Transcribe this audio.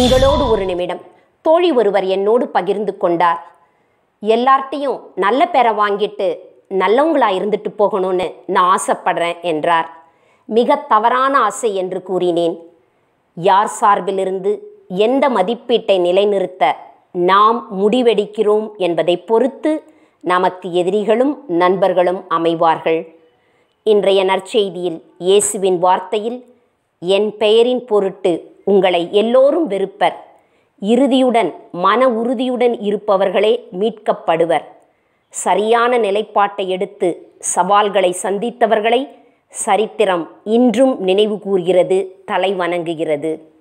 உங்களோடு ஒரு நிமிடம். தோழி ஒருவர் என்னோடு பகிர்ந்து கொண்டார். எல்லார்ட்டையும் நல்ல பேரை வாங்கிட்டு நல்லவங்களா இருந்துட்டு போகணும்னு நான் ஆசைப்படுறேன் என்றார். மிக தவறான ஆசை என்று கூறினேன். யார் சார்பிலிருந்து எந்த மதிப்பீட்டை நிலைநிறுத்த நாம் முடிவெடுக்கிறோம் என்பதை பொறுத்து நமக்கு எதிரிகளும் நண்பர்களும் அமைவார்கள். இன்றைய நற்செய்தியில் இயேசுவின் வார்த்தையில் என் பெயரின் பொருட்டு உங்களை எல்லோரும் வெறுப்பர். இறுதியுடன் மன உறுதியுடன் இருப்பவர்களே மீட்கப்படுவர். சரியான நிலைப்பாட்டை எடுத்து சவால்களை சந்தித்தவர்களை சரித்திரம் இன்றும் நினைவு கூறுகிறது தலை வணங்குகிறது.